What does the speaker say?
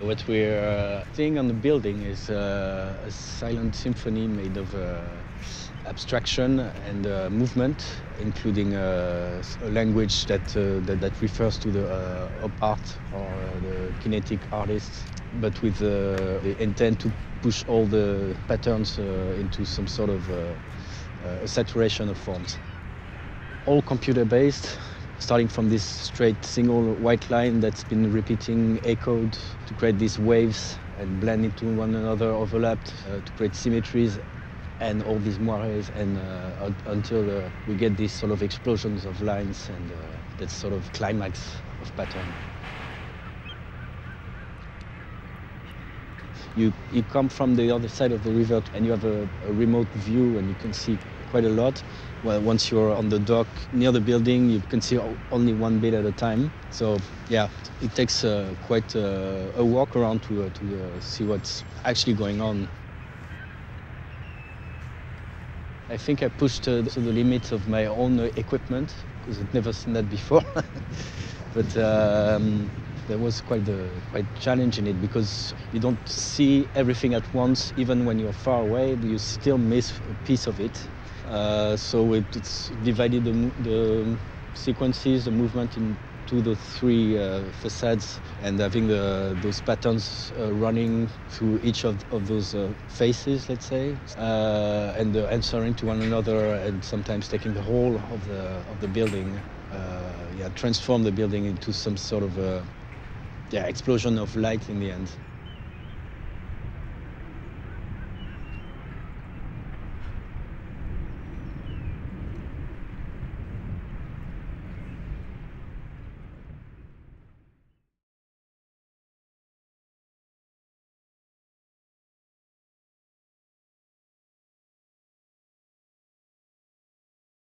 What we're uh, seeing on the building is uh, a silent symphony made of uh, abstraction and uh, movement, including uh, a language that, that, that refers to the art or the kinetic artists, but with the intent to push all the patterns into some sort of saturation of forms. All computer-based, starting from this straight single white line that's been repeating echoed to create these waves and blend into one another, overlapped uh, to create symmetries and all these moires and uh, until uh, we get these sort of explosions of lines and uh, that sort of climax of pattern. You, you come from the other side of the river and you have a, a remote view and you can see quite a lot. Well, once you're on the dock near the building, you can see only one bit at a time. So yeah, it takes uh, quite uh, a walk around to, uh, to uh, see what's actually going on. I think I pushed to the limits of my own equipment because I'd never seen that before. but um, there was quite a quite challenge in it because you don't see everything at once. Even when you're far away, you still miss a piece of it. Uh, so it, it's divided the, the, sequences, the movement into the three uh, facades and having the, those patterns uh, running through each of, of those uh, faces, let's say, uh, and answering to one another and sometimes taking the whole of the, of the building, yeah, transform the building into some sort of yeah, explosion of light in the end.